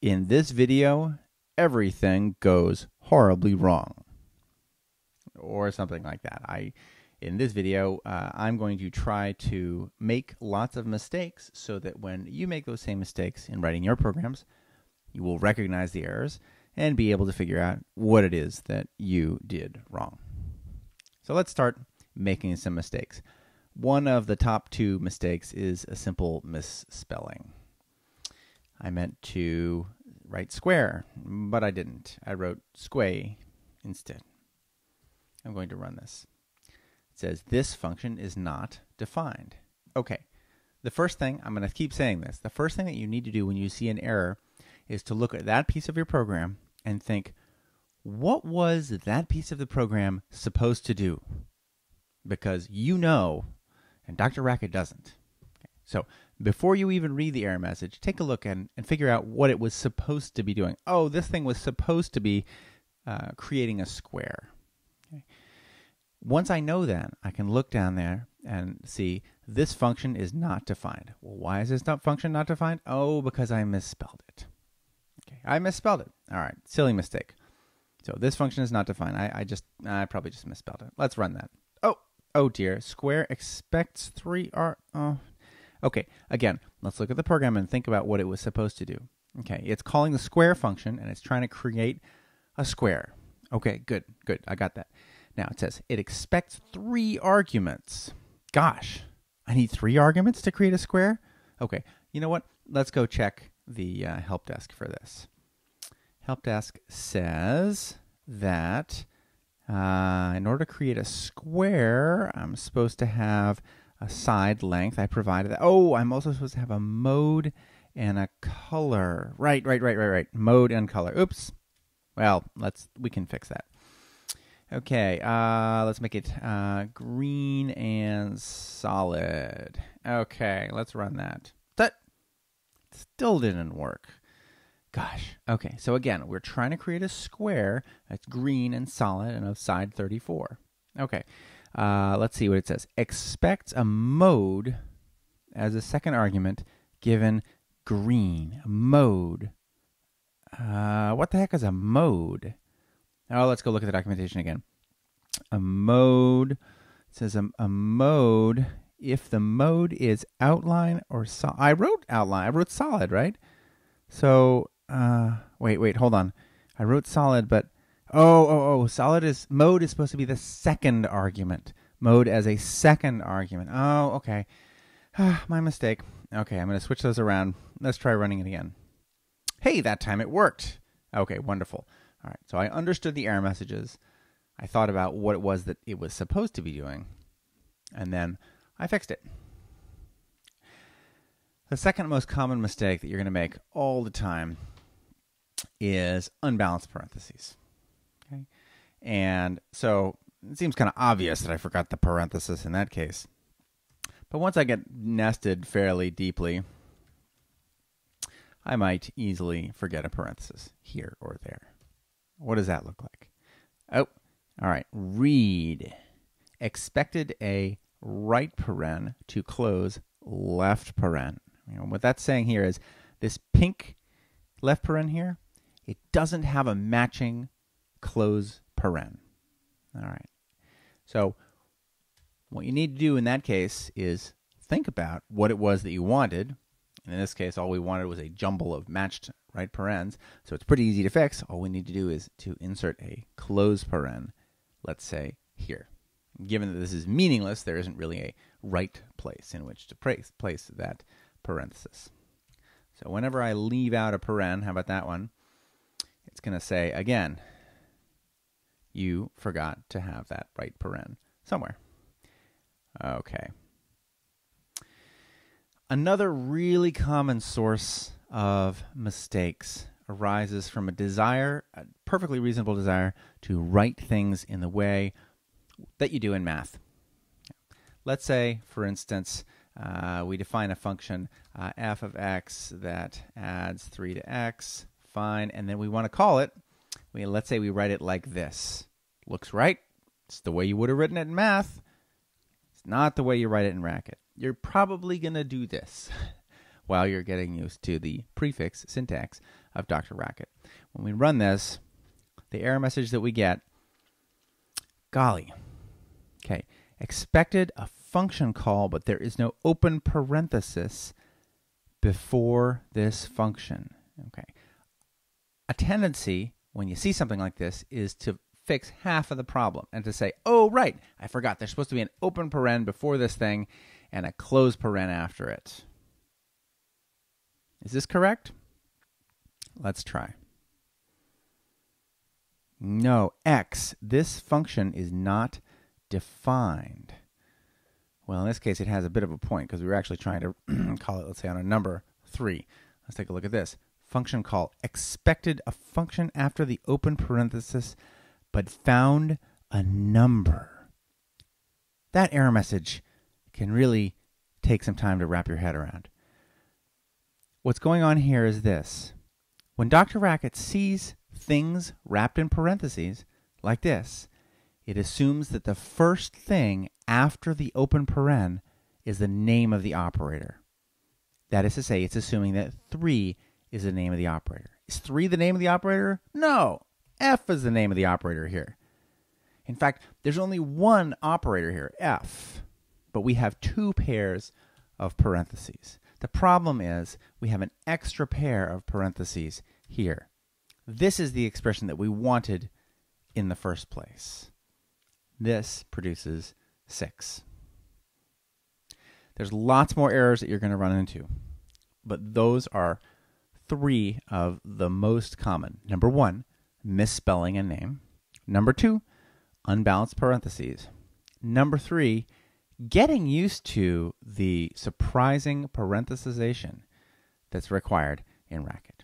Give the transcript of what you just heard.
In this video, everything goes horribly wrong. Or something like that. I in this video, uh, I'm going to try to make lots of mistakes so that when you make those same mistakes in writing your programs, you will recognize the errors and be able to figure out what it is that you did wrong. So let's start making some mistakes. One of the top two mistakes is a simple misspelling. I meant to write square, but I didn't. I wrote squay instead. I'm going to run this. It says this function is not defined. Okay. The first thing, I'm going to keep saying this. The first thing that you need to do when you see an error is to look at that piece of your program and think, what was that piece of the program supposed to do? Because you know, and DrRacket doesn't. Okay. So before you even read the error message, take a look and, and figure out what it was supposed to be doing. Oh, this thing was supposed to be uh, creating a square. Okay. Once I know that, I can look down there and see this function is not defined. Well, why is this not function not defined? Oh, because I misspelled it. Okay, I misspelled it. All right, silly mistake. So this function is not defined. I, I just, I probably just misspelled it. Let's run that. Oh, oh dear. Square expects three R. Oh, okay. Again, let's look at the program and think about what it was supposed to do. Okay, it's calling the square function and it's trying to create a square. Okay, good, good. I got that. Now it says it expects three arguments. Gosh, I need three arguments to create a square? Okay, you know what? Let's go check the uh, help desk for this. Help desk says that uh, in order to create a square, I'm supposed to have a side length. I provided that. Oh, I'm also supposed to have a mode and a color. Right, right, right, right, right. Mode and color. Oops. Well, let's we can fix that. Okay, uh, let's make it uh, green and solid. Okay, let's run that. That still didn't work. Gosh. Okay, so again, we're trying to create a square that's green and solid and of side 34. Okay, uh, let's see what it says. Expect a mode as a second argument given green. Mode. Uh, what the heck is a mode? Oh, let's go look at the documentation again. A mode it says a, a mode if the mode is outline or I wrote outline. I wrote solid, right? So uh, wait, wait, hold on. I wrote solid, but oh, oh, oh, solid is mode is supposed to be the second argument. Mode as a second argument. Oh, okay. My mistake. Okay, I'm going to switch those around. Let's try running it again. Hey, that time it worked. Okay, wonderful. All right, so I understood the error messages. I thought about what it was that it was supposed to be doing, and then I fixed it. The second most common mistake that you're going to make all the time is unbalanced parentheses. And so it seems kind of obvious that I forgot the parenthesis in that case. But once I get nested fairly deeply, I might easily forget a parenthesis here or there. What does that look like? Oh, all right. Read. Expected a right paren to close left paren. You know, what that's saying here is this pink left paren here, it doesn't have a matching close paren. All right. So what you need to do in that case is think about what it was that you wanted. And in this case, all we wanted was a jumble of matched right parens. So it's pretty easy to fix. All we need to do is to insert a close paren, let's say here. Given that this is meaningless, there isn't really a right place in which to place, place that parenthesis. So whenever I leave out a paren, how about that one? It's going to say, again, you forgot to have that right paren somewhere. Okay. Another really common source of mistakes arises from a desire, a perfectly reasonable desire, to write things in the way that you do in math. Let's say, for instance, uh, we define a function uh, f of x that adds 3 to x, fine, and then we want to call it. We, let's say we write it like this. Looks right. It's the way you would have written it in math. It's not the way you write it in Racket. You're probably going to do this while you're getting used to the prefix syntax of DrRacket. When we run this, the error message that we get, golly, okay, expected a function call, but there is no open parenthesis before this function. Okay. A tendency when you see something like this is to fix half of the problem and to say, oh, right, I forgot there's supposed to be an open paren before this thing and a closed paren after it. Is this correct? Let's try. No, x, this function is not defined. Well, in this case, it has a bit of a point because we were actually trying to call it, let's say, on a number 3. Let's take a look at this. Function call expected a function after the open parenthesis, but found a number. That error message can really take some time to wrap your head around. What's going on here is this. When DrRacket sees things wrapped in parentheses, like this, it assumes that the first thing after the open paren is the name of the operator. That is to say, it's assuming that 3 is the name of the operator. Is 3 the name of the operator? No. F is the name of the operator here. In fact, there's only one operator here, F, but we have two pairs of parentheses. The problem is we have an extra pair of parentheses here. This is the expression that we wanted in the first place. This produces 6. There's lots more errors that you're going to run into, but those are three of the most common. Number one, misspelling a name. Number two, unbalanced parentheses. Number three, getting used to the surprising parenthesization that's required in Racket.